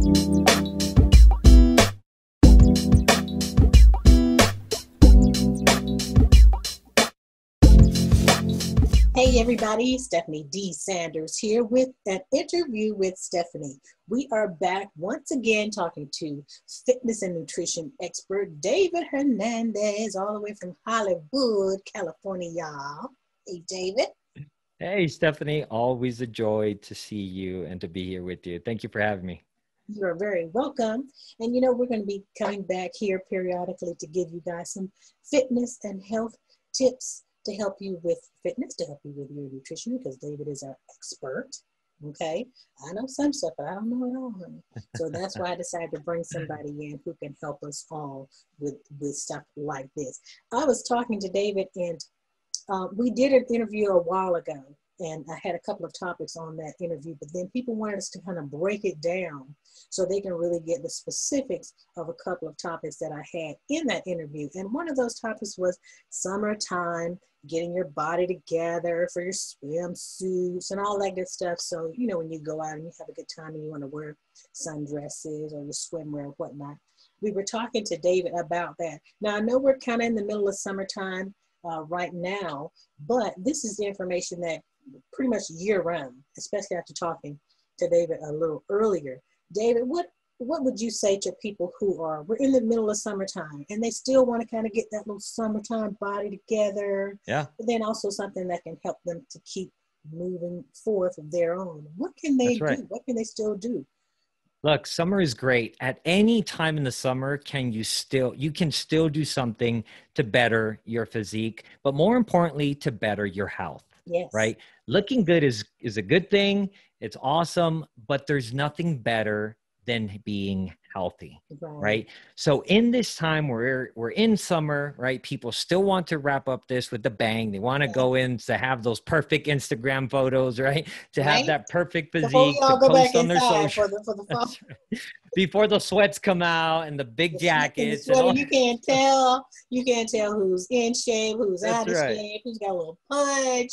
Hey everybody, Stephanie D. Sanders here with an interview with Stephanie. We are back once again talking to fitness and nutrition expert David Hernandez, all the way from Hollywood, California, y'all. Hey, David. Hey, Stephanie. Always a joy to see you and to be here with you. Thank you for having me. You're very welcome. And you know, we're going to be coming back here periodically to give you guys some fitness and health tips to help you with fitness, to help you with your nutrition, because David is our expert. Okay. I know some stuff, but I don't know it all, honey. So that's why I decided to bring somebody in who can help us all with, with stuff like this. I was talking to David and uh, we did an interview a while ago and I had a couple of topics on that interview, but then people wanted us to kind of break it down so they can really get the specifics of a couple of topics that I had in that interview. And one of those topics was summertime, getting your body together for your swimsuits and all that good stuff. So, you know, when you go out and you have a good time and you want to wear sundresses or your swimwear or whatnot. We were talking to David about that. Now, I know we're kind of in the middle of summertime uh, right now, but this is the information that pretty much year round, especially after talking to David a little earlier. David, what what would you say to people who are we're in the middle of summertime and they still want to kind of get that little summertime body together? Yeah. But then also something that can help them to keep moving forth of their own. What can they right. do? What can they still do? Look, summer is great. At any time in the summer, can you still you can still do something to better your physique, but more importantly, to better your health. Yes. Right? Looking good is is a good thing. It's awesome, but there's nothing better than being healthy right so in this time we're we're in summer right people still want to wrap up this with the bang they want to yeah. go in to have those perfect instagram photos right to have right? that perfect physique to post on their social for the, for the right. before the sweats come out and the big jackets the you can't tell you can't tell who's in shape who's That's out of right. shape who's got a little punch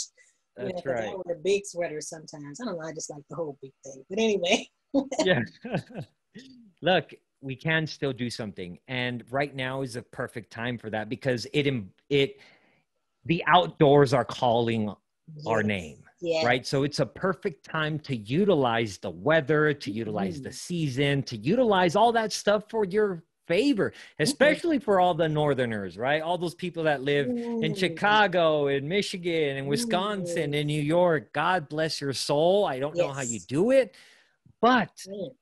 that's you know, right. I wear big sweaters sometimes. I don't know. I just like the whole big thing. But anyway. yeah. Look, we can still do something, and right now is a perfect time for that because it it the outdoors are calling yes. our name. Yeah. Right. So it's a perfect time to utilize the weather, to utilize mm. the season, to utilize all that stuff for your favor, especially for all the northerners, right? All those people that live in Chicago, in Michigan, in Wisconsin, in New York. God bless your soul. I don't yes. know how you do it, but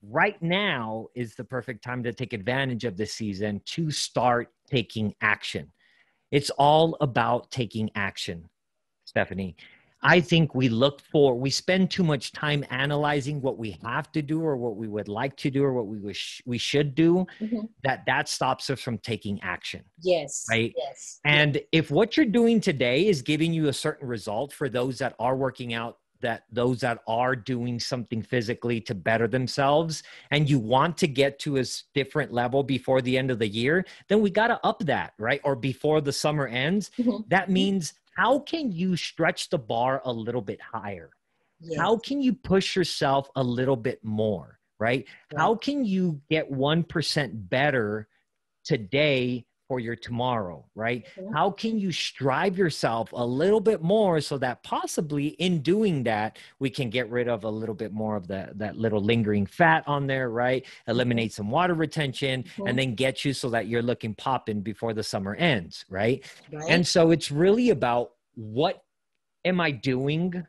right now is the perfect time to take advantage of this season to start taking action. It's all about taking action, Stephanie. I think we look for, we spend too much time analyzing what we have to do or what we would like to do or what we wish we should do, mm-hmm. that that stops us from taking action. Yes. Right. Yes. And if what you're doing today is giving you a certain result for those that are working out, that those that are doing something physically to better themselves and you want to get to a different level before the end of the year then we got to up that right or before the summer ends mm-hmm. that means how can you stretch the bar a little bit higher? Yes. How can you push yourself a little bit more, right? Yeah. How can you get 1% better today for your tomorrow, right? How can you strive yourself a little bit more so that possibly in doing that, we can get rid of a little bit more of the, that little lingering fat on there, right? Mm-hmm. Eliminate some water retention mm-hmm. and then get you so that you're looking popping before the summer ends, right? right? And so it's really about what am I doing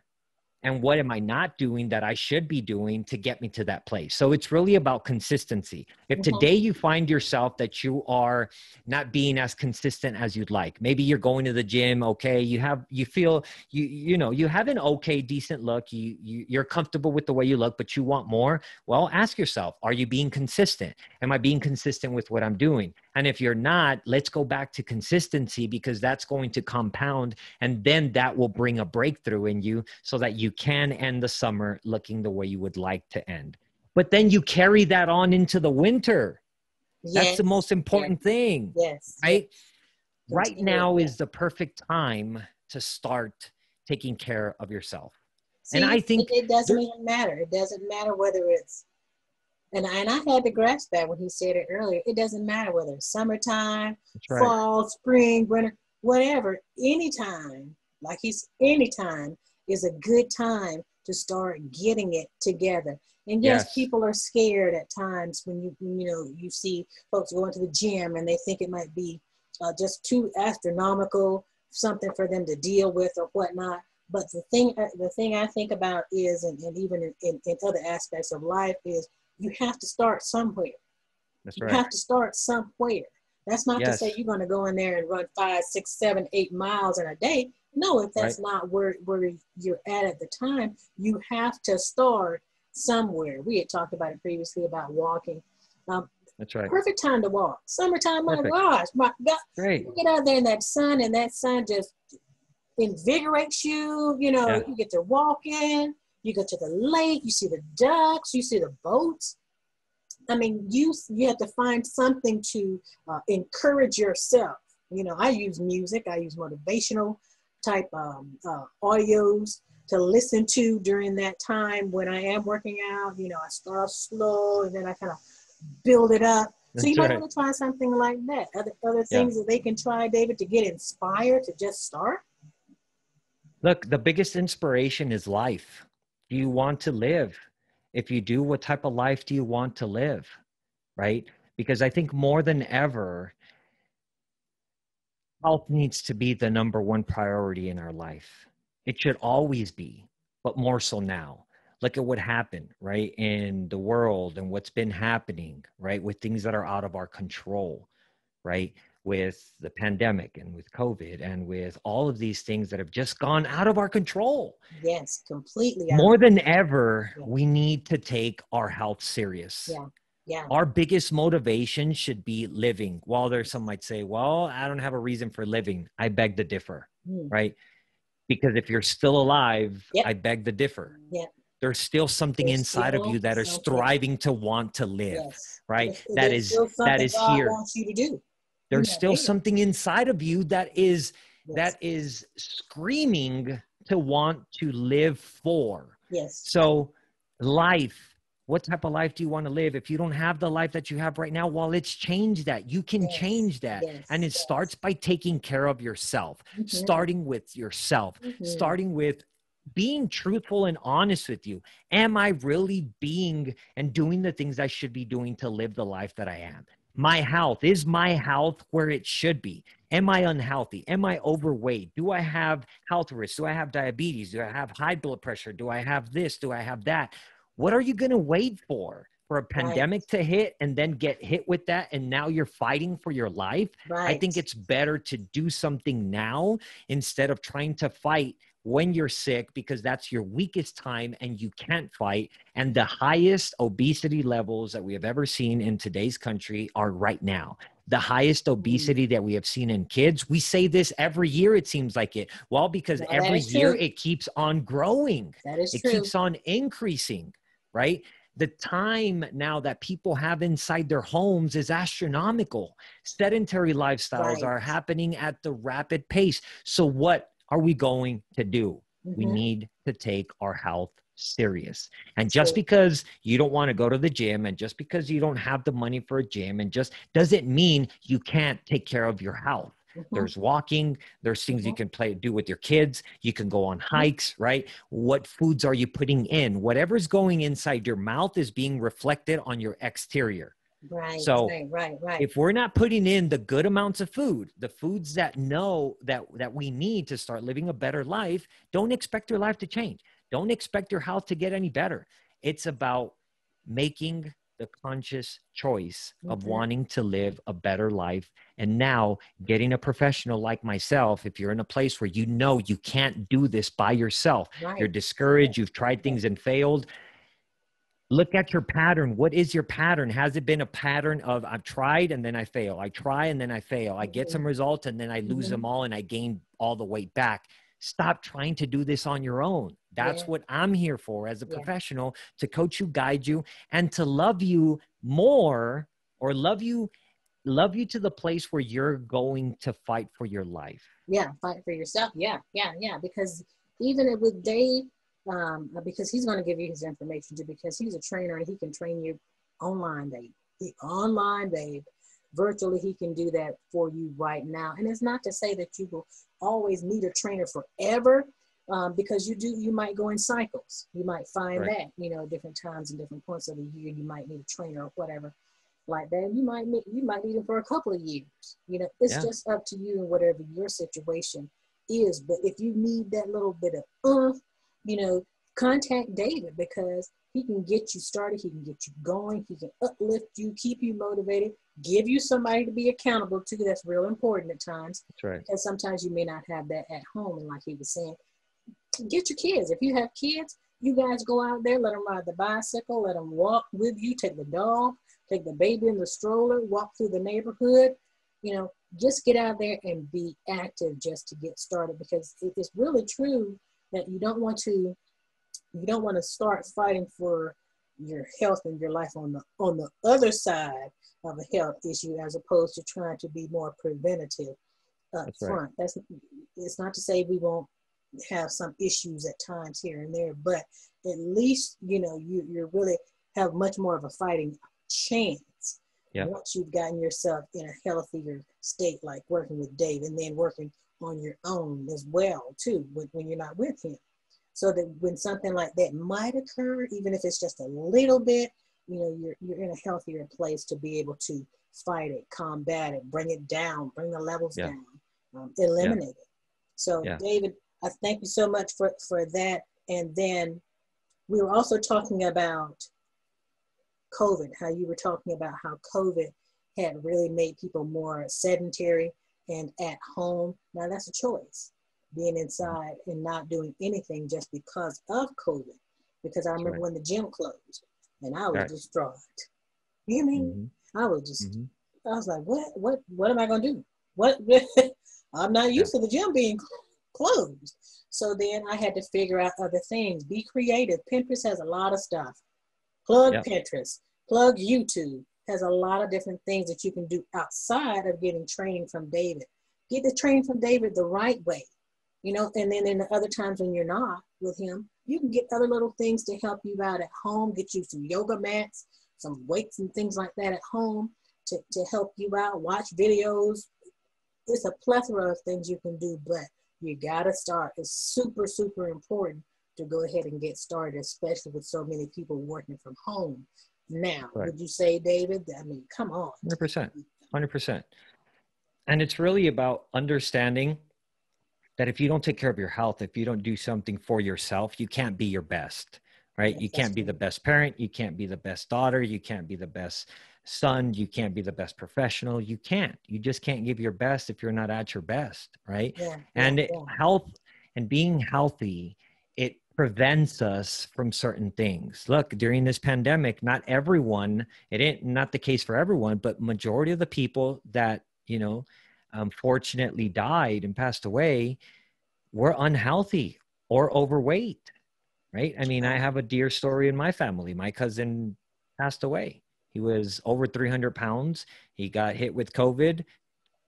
and what am I not doing that I should be doing to get me to that place? So it's really about consistency. If mm-hmm. today you find yourself that you are not being as consistent as you'd like, maybe you're going to the gym, okay, you have you feel you you know, you have an okay decent look, you, you you're comfortable with the way you look, but you want more. Well, ask yourself, are you being consistent? Am I being consistent with what I'm doing? And if you're not, let's go back to consistency because that's going to compound and then that will bring a breakthrough in you so that you can end the summer looking the way you would like to end. But then you carry that on into the winter. Yes. That's the most important yes. thing. Yes. Right? Right now is the perfect time to start taking care of yourself. See, and I think it, it doesn't even matter. It doesn't matter whether it's And, I, and I had to grasp that when he said it earlier. It doesn't matter whether it's summertime, right. fall, spring, winter, whatever, anytime, like he's anytime is a good time to start getting it together. And yes, yes, people are scared at times when you you know you see folks going to the gym and they think it might be uh, just too astronomical, something for them to deal with or whatnot. But the thing uh, the thing I think about is, and, and even in, in, in other aspects of life, is you have to start somewhere. That's right. You have to start somewhere. That's not yes. to say you're going to go in there and run five, six, seven, eight miles in a day. No, if that's right. not where, where you're at at the time, you have to start somewhere. We had talked about it previously about walking. Um, that's right. Perfect time to walk. Summertime, my gosh, my God. Great. You get out there in that sun, and that sun just invigorates you. You know, yeah. you get to walk in, you go to the lake, you see the ducks, you see the boats. I mean, you you have to find something to uh, encourage yourself. You know, I use music. I use motivational type um, uh, audios to listen to during that time when I am working out. You know, I start off slow and then I kind of build it up. That's so you might want to try something like that. Other other things yeah. that they can try, David, to get inspired to just start. Look, the biggest inspiration is life. Do you want to live? If you do, what type of life do you want to live? Right? Because I think more than ever, health needs to be the number one priority in our life. It should always be, but more so now. Look at what happened, right, in the world and what's been happening, right, with things that are out of our control, right, with the pandemic and with COVID and with all of these things that have just gone out of our control. Yes, completely. More than ever, yeah. we need to take our health serious. Yeah. Yeah. Our biggest motivation should be living. While there's some might say, well, I don't have a reason for living. I beg to differ, mm. right? Because if you're still alive, yep. I beg to differ. Yeah. There's still something there's inside still of you that is striving to want to live, yes. right? There's, that is that is here. Wants you to do. There's yeah, still something inside of you that is yes. that is screaming to want to live for. Yes. So life what type of life do you want to live if you don't have the life that you have right now well let's change that you can yes, change that yes, and it yes. starts by taking care of yourself mm-hmm. starting with yourself mm-hmm. starting with being truthful and honest with you am i really being and doing the things i should be doing to live the life that i am my health? Is my health where it should be? Am i unhealthy? Am i overweight? Do i have health risks? Do i have diabetes? Do i have high blood pressure? Do i have this? Do i have that? What are you going to wait for? For a pandemic right. to hit and then get hit with that, and now you're fighting for your life. Right. I think it's better to do something now instead of trying to fight when you're sick because that's your weakest time and you can't fight. And the highest obesity levels that we have ever seen in today's country are right now. The highest mm. obesity that we have seen in kids. We say this every year, it seems like it. Well, because well, every year true. it keeps on growing, that is it true. keeps on increasing right? The time now that people have inside their homes is astronomical. Sedentary lifestyles right. are happening at the rapid pace. So, what are we going to do? Mm-hmm. We need to take our health serious. And just because you don't want to go to the gym and just because you don't have the money for a gym and just doesn't mean you can't take care of your health. Mm-hmm. There's walking, there's things mm-hmm. you can play do with your kids. You can go on mm-hmm. hikes, right? What foods are you putting in? Whatever's going inside your mouth is being reflected on your exterior. Right. So right, right, right. If we're not putting in the good amounts of food, the foods that know that that we need to start living a better life, don't expect your life to change. Don't expect your health to get any better. It's about making the conscious choice mm-hmm. of wanting to live a better life. And now, getting a professional like myself, if you're in a place where you know you can't do this by yourself, right. you're discouraged, you've tried things and failed. Look at your pattern. What is your pattern? Has it been a pattern of I've tried and then I fail? I try and then I fail. I get some mm-hmm. results and then I lose mm-hmm. them all and I gain all the weight back. Stop trying to do this on your own that's yeah. what I'm here for as a yeah. professional to coach you, guide you, and to love you more or love you love you to the place where you're going to fight for your life. Yeah, fight for yourself. Yeah, yeah, yeah. Because even with Dave, um, because he's going to give you his information too, because he's a trainer and he can train you online, babe. He, online, babe. Virtually, he can do that for you right now. And it's not to say that you will always need a trainer forever, um, because you do you might go in cycles. You might find right. that you know different times and different points of the year you might need a trainer or whatever like that. You might need, you might need it for a couple of years. You know, it's yeah. just up to you and whatever your situation is. But if you need that little bit of uh, you know, contact David because he can get you started, he can get you going, he can uplift you, keep you motivated, give you somebody to be accountable to. That's real important at times. That's right. Because sometimes you may not have that at home. And like he was saying, get your kids. If you have kids, you guys go out there, let them ride the bicycle, let them walk with you, take the dog, take the baby in the stroller, walk through the neighborhood. You know, just get out there and be active just to get started because it is really true that you don't want to you don't want to start fighting for your health and your life on the on the other side of a health issue as opposed to trying to be more preventative up That's front. Right. That's it's not to say we won't have some issues at times here and there, but at least you know you you really have much more of a fighting chance yep. once you've gotten yourself in a healthier state, like working with Dave, and then working on your own as well too when, when you're not with him. So that when something like that might occur, even if it's just a little bit, you know, you're you're in a healthier place to be able to fight it, combat it, bring it down, bring the levels yeah. down, um, eliminate yeah. it. So yeah. David, I thank you so much for, for that. And then we were also talking about COVID, how you were talking about how COVID had really made people more sedentary and at home. Now that's a choice, being inside and not doing anything just because of COVID. Because I remember right. when the gym closed and I was right. distraught. You know, mm-hmm. I was just, mm-hmm. I was like, what, what, what am I gonna do? What? I'm not used to the gym being closed. So then I had to figure out other things. Be creative. Pinterest has a lot of stuff. Plug yep. Pinterest. Plug YouTube. Has a lot of different things that you can do outside of getting training from David. Get the training from David the right way, you know. And then in the other times when you're not with him, you can get other little things to help you out at home. Get you some yoga mats, some weights and things like that at home to, to help you out. Watch videos. It's a plethora of things you can do, but you gotta start. It's super, super important to go ahead and get started, especially with so many people working from home now. Right. Would you say, David? I mean, come on. 100%. 100%. And it's really about understanding that if you don't take care of your health, if you don't do something for yourself, you can't be your best, right? Yes, you can't be the best parent. You can't be the best daughter. You can't be the best son. You can't be the best professional. You can't. You just can't give your best if you're not at your best, right? Yeah, and yeah, yeah. health and being healthy, prevents us from certain things. Look, during this pandemic, not everyone, it ain't not the case for everyone, but majority of the people that, you know, unfortunately died and passed away were unhealthy or overweight. Right. I mean, I have a dear story in my family. My cousin passed away he was over 300 pounds. He got hit with COVID.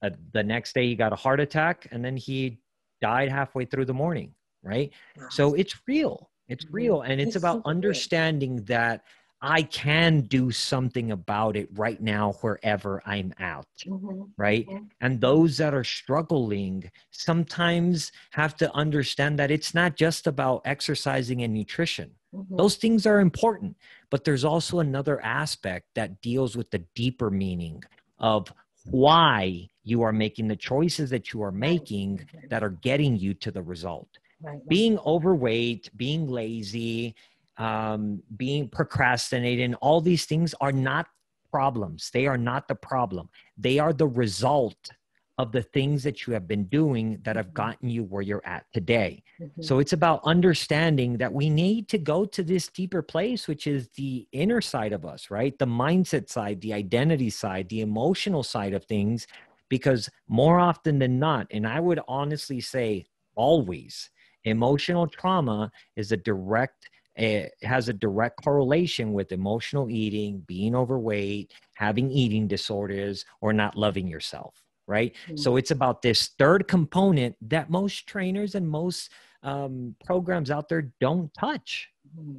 Uh, the next day, he got a heart attack, and then he died halfway through the morning. Right. So it's real. It's mm-hmm. real. And it's, it's about understanding that I can do something about it right now, wherever I'm at. Mm-hmm. Right. Mm-hmm. And those that are struggling sometimes have to understand that it's not just about exercising and nutrition. Mm-hmm. Those things are important, but there's also another aspect that deals with the deeper meaning of why you are making the choices that you are making that are getting you to the result. Right. Being overweight, being lazy, um, being procrastinating, all these things are not problems. They are not the problem. They are the result of the things that you have been doing that have mm-hmm. gotten you where you're at today. Mm-hmm. So it's about understanding that we need to go to this deeper place, which is the inner side of us, right? The mindset side, the identity side, the emotional side of things. Because more often than not, and I would honestly say always, emotional trauma is a direct it has a direct correlation with emotional eating, being overweight, having eating disorders, or not loving yourself, right? Mm-hmm. So it's about this third component that most trainers and most um, programs out there don't touch. Mm-hmm.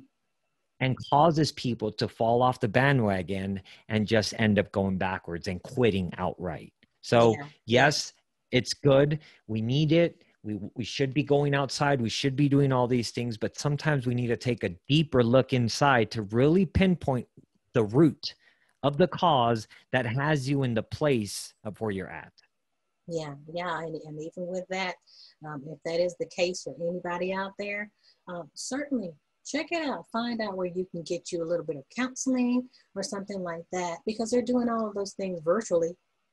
and causes people to fall off the bandwagon and just end up going backwards and quitting outright. So, yeah. yes, it's good. We need it. We, we should be going outside. We should be doing all these things, but sometimes we need to take a deeper look inside to really pinpoint the root of the cause that has you in the place of where you're at. Yeah, yeah. And, and even with that, um, if that is the case for anybody out there, um, certainly check it out. Find out where you can get you a little bit of counseling or something like that because they're doing all of those things virtually.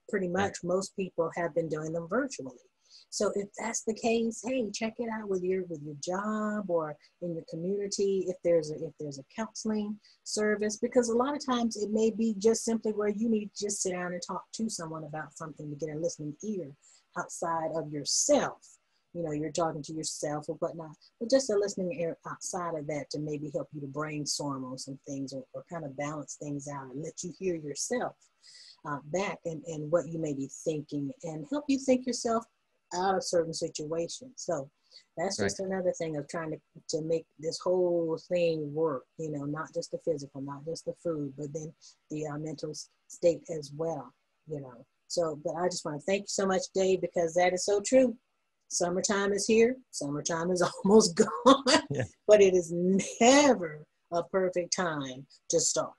Pretty much most people have been doing them virtually. So if that's the case, hey, check it out with your with your job or in your community if there's a if there's a counseling service because a lot of times it may be just simply where you need to just sit down and talk to someone about something to get a listening ear outside of yourself. You know, you're talking to yourself or whatnot, but just a listening ear outside of that to maybe help you to brainstorm on some things or, or kind of balance things out and let you hear yourself uh, back and, and what you may be thinking and help you think yourself out of certain situations. So that's just right. another thing of trying to, to make this whole thing work, you know, not just the physical, not just the food, but then the uh, mental state as well, you know. So, but I just want to thank you so much, Dave, because that is so true. Summertime is here, summertime is almost gone, yeah. but it is never a perfect time to start.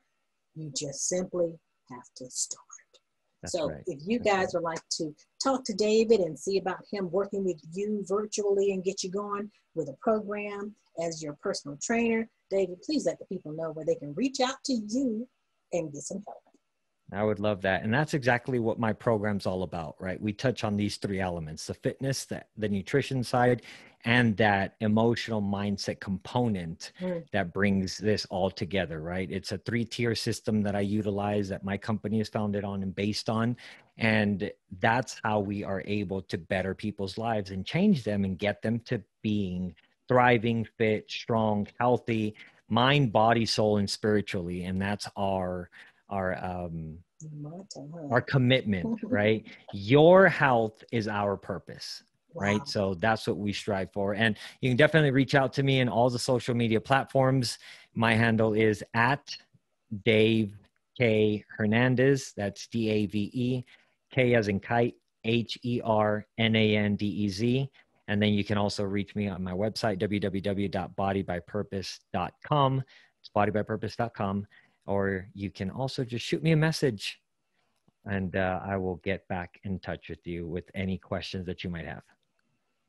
You just simply have to start. That's so right. if you guys would like to talk to David and see about him working with you virtually and get you going with a program as your personal trainer, David, please let the people know where they can reach out to you and get some help. I would love that. And that's exactly what my program's all about, right? We touch on these three elements the fitness, the, the nutrition side, and that emotional mindset component mm. that brings this all together, right? It's a three tier system that I utilize that my company is founded on and based on. And that's how we are able to better people's lives and change them and get them to being thriving, fit, strong, healthy, mind, body, soul, and spiritually. And that's our our um our commitment right? Your health is our purpose wow. right so that's what we strive for. And you can definitely reach out to me in all the social media platforms. My handle is at dave k. Hernandez. That's d-a-v-e k as in kite h-e-r-n-a-n-d-e-z and then you can also reach me on my website www.bodybypurpose.com it's bodybypurpose.com or you can also just shoot me a message and uh, I will get back in touch with you with any questions that you might have.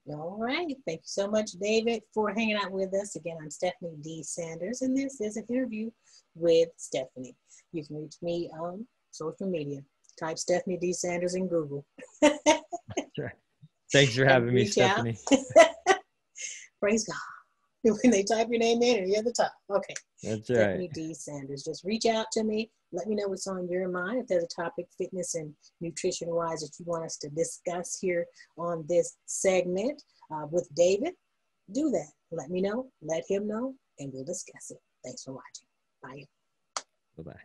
All right. Thank you so much, David, for hanging out with us. Again, I'm Stephanie D. Sanders, and this is an interview with Stephanie. You can reach me on social media. Type Stephanie D. Sanders in Google. Thanks for having me, Stephanie. Praise God. when they type your name in and you're at the top. Okay. That's Stephanie. D. Sanders. Just reach out to me. Let me know what's on your mind. If there's a topic, fitness and nutrition wise, that you want us to discuss here on this segment uh, with David, do that. Let me know. Let him know, and we'll discuss it. Thanks for watching. Bye. Bye bye.